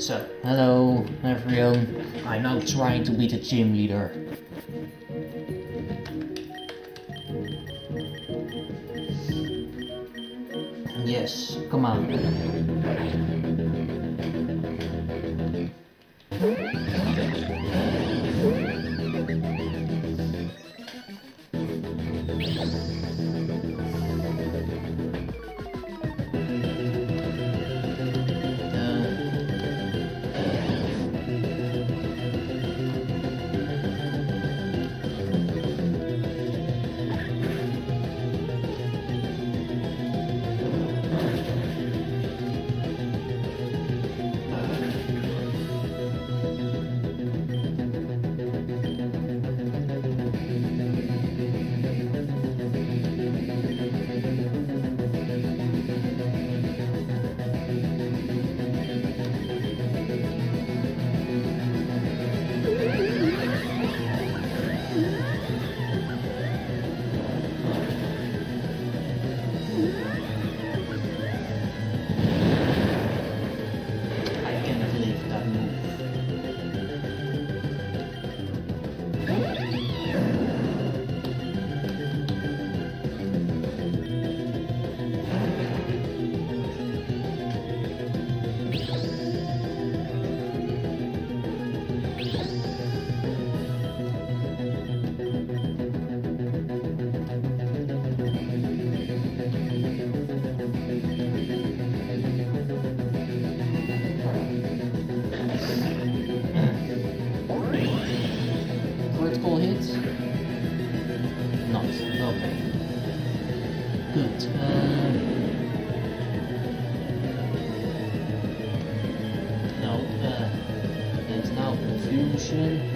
So, hello everyone. I'm now trying to be the gym leader. Yes, come on. Confusion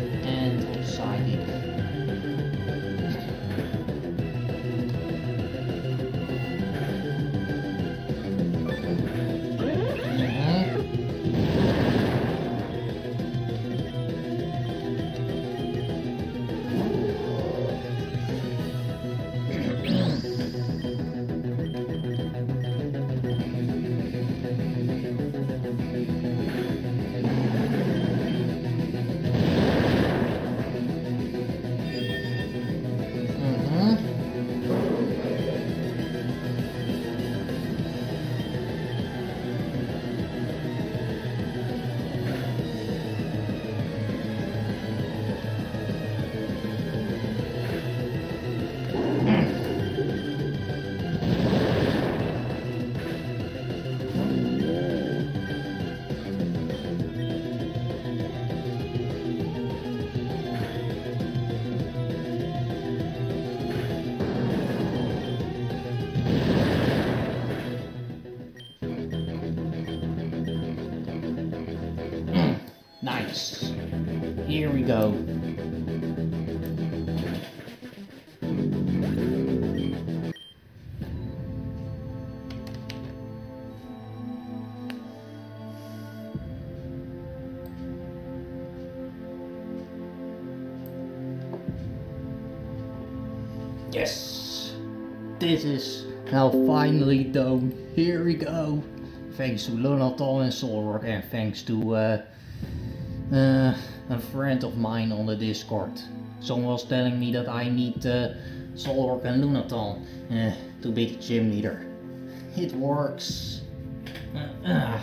go. Yes. This is now finally done. Here we go. Thanks to Lunatone and Solrock and thanks to uh, uh, a friend of mine on the Discord. Someone was telling me that I need uh, Solrock and Lunatone uh, to be the gym leader. It works. Uh,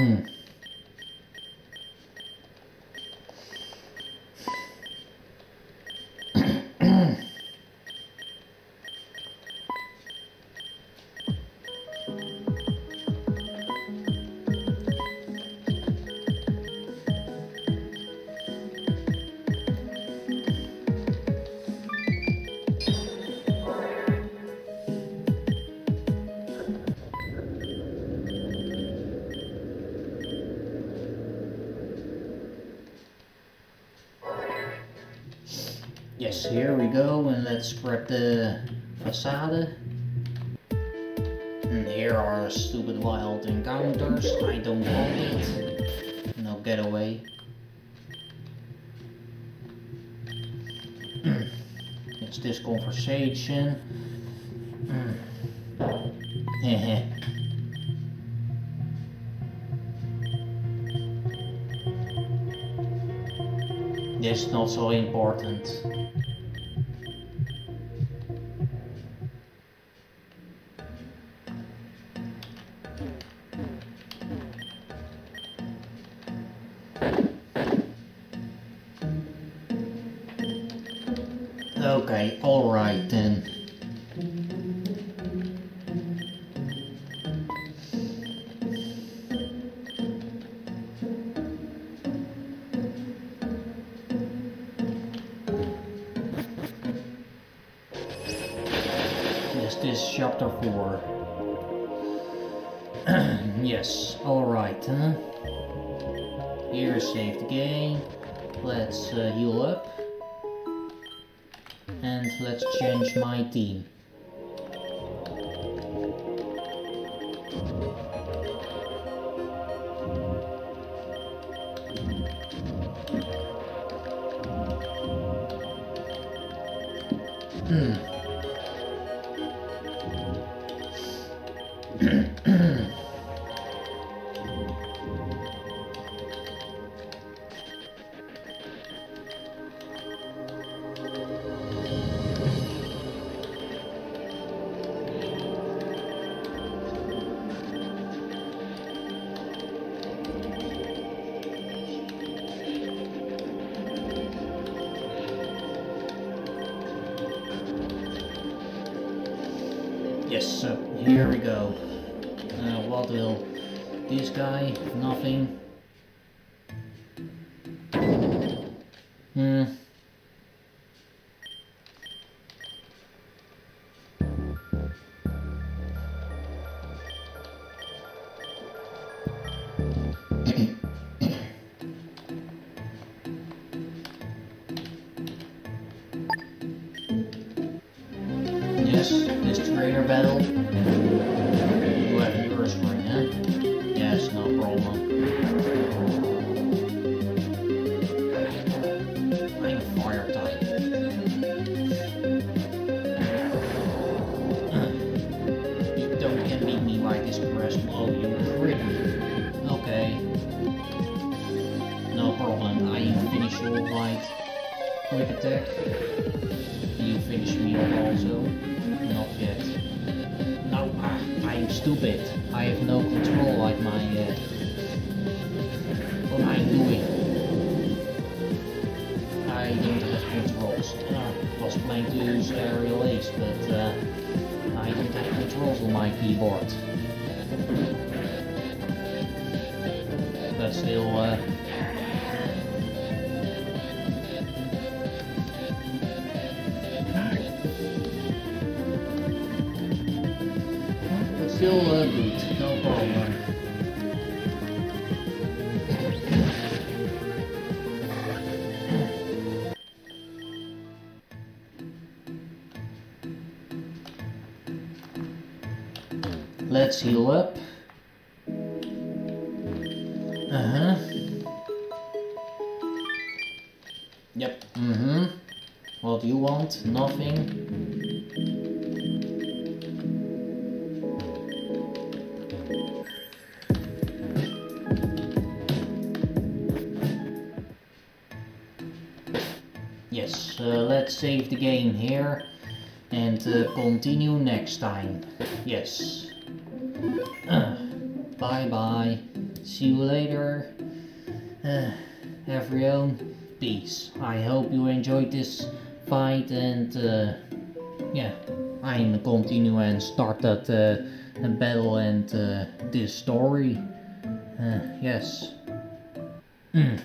Hmm. Here we go, and let's grab the facade. And here are stupid wild encounters. I don't want it. No, get away. it's this conversation. This not so important. Okay, alright then. yes, alright, huh? Here, save the game. Let's uh, heal up. And let's change my team. Hmm. Yes, so here we go. Uh, what will this guy? Nothing. Problem. I'm fire type. you don't beat me like this, press blow you pretty. Okay. No problem. I finish your fight. Quick attack. You finish me also? Not yet. No, ah, I'm stupid. I have no control like my... Uh, what am I doing? I don't have controls. Uh, I was planning to use aerial ace, but uh, I don't have controls on my keyboard. But still, uh, still good, no problem. Let's heal up. Uh-huh. Yep. Mm-hmm. What do you want? Nothing. Yes, uh, let's save the game here and uh, continue next time. Yes. bye bye. See you later. Uh, everyone, peace. I hope you enjoyed this fight and uh, yeah, I'm continue and start that uh, battle and uh, this story. Uh, yes. Mm.